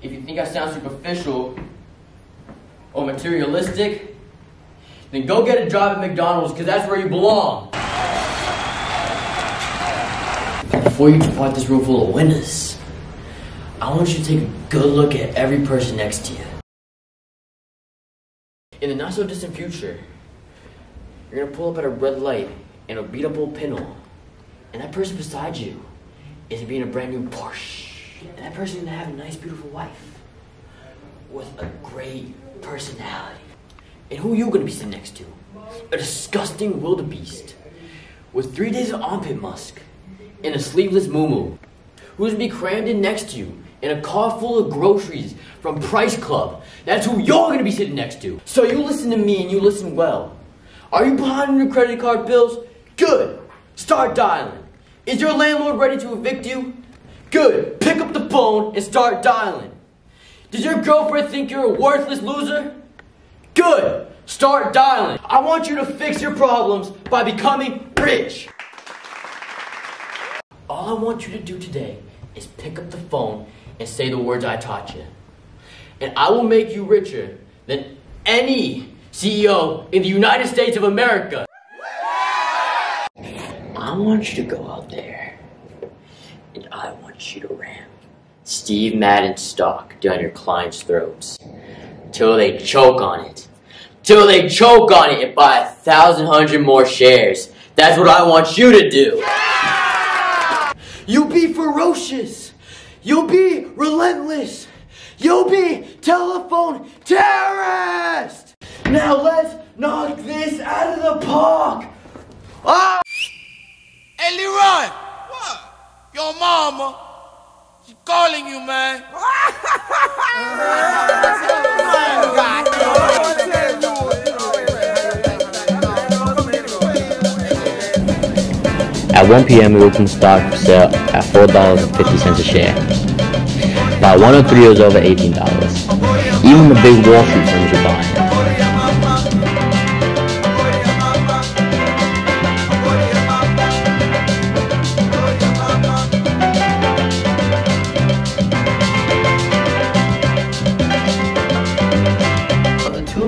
If you think I sound superficial or materialistic, then go get a job at McDonald's because that's where you belong. Before you depart this room full of winners, I want you to take a good look at every person next to you. In the not so distant future, you're gonna pull up at a red light in a beat up old Pinto, and that person beside you is being a brand new Porsche. And that person's gonna have a nice, beautiful wife with a great personality. And who are you gonna be sitting next to? A disgusting wildebeest with three days of armpit musk and a sleeveless moo who's gonna be crammed in next to you in a car full of groceries from Price Club. That's who you're gonna be sitting next to. So you listen to me and you listen well. Are you behind on your credit card bills? Good. Start dialing. Is your landlord ready to evict you? Good. Pick up the phone and start dialing. Does your girlfriend think you're a worthless loser? Good. Start dialing. I want you to fix your problems by becoming rich. All I want you to do today is pick up the phone and say the words I taught you. And I will make you richer than any CEO in the United States of America. I want you to go out there I want you to ram Steve Madden stock down your clients' throats till they choke on it. Till they choke on it and buy a thousand hundred more shares. That's what I want you to do. You'll be ferocious. You'll be relentless. You'll be telephone terrorist. Now let's knock this out of the park. Ah! Hey, Leroy! What? Your mama. She's calling you, man. At 1 p.m. we opened stock for sale at $4.50 a share. About 103 was over $18. Even the big Wall Street firms were buying.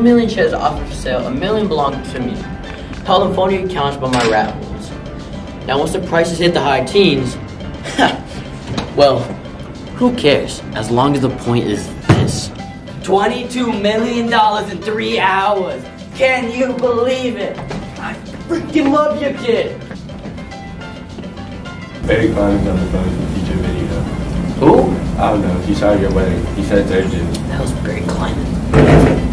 Million shares offered for sale, a million belonged to me, held in phony accounts by my rat holes. Now, once the prices hit the high teens, well, who cares? As long as the point is this. $22 million in three hours. Can you believe it? I freaking love you, kid. Barry Connors on the phone to feature video. Who? I don't know. He saw your wedding. He said it's urgent. That was Barry Kleiman. Leroy!